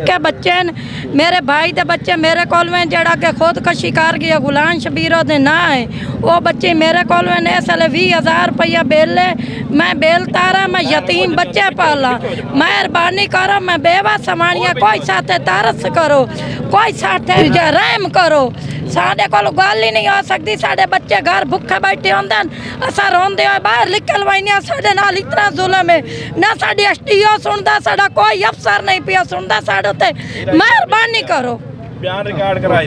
के बच्चे न मेरे भाई के बच्चे मेरे को जरा के खुदकशी कर गया, गुलाम शबीरों के ना है। वो बच्चे मेरे को इसलिए भी हज़ार रुपया बेल मैं बेल तारा, मैं यतीम बच्चे पाला। मेहरबानी करो, मैं बेवा समानिया, कोई साथे तारस करो, कोई साथे रहम करो। ਸਾਡੇ ਕੋਲ ਗੱਲ ਹੀ ਨਹੀਂ ਆ ਸਕਦੀ। ਸਾਡੇ ਬੱਚੇ ਘਰ ਭੁੱਖੇ ਬੈਠੇ ਹੁੰਦੇ ਨੇ ਅਸਾਂ ਰੋਂਦੇ ਹੋਏ ਬਾਹਰ ਨਿਕਲ ਵੈਨੇ ਸਾਡੇ ਨਾਲ ਇਤਨਾ ਜ਼ੁਲਮ ਹੈ ਨਾ ਸਾਡੀ ਐਸਟੀਓ ਸੁਣਦਾ ਸਾਡਾ ਕੋਈ ਅਫਸਰ ਨਹੀਂ ਪਿਆ ਸੁਣਦਾ ਸਾਡੇ ਉੱਤੇ। ਮਿਹਰਬਾਨੀ ਕਰੋ। ਬਿਆਨ ਰਿਕਾਰਡ ਕਰਾਈ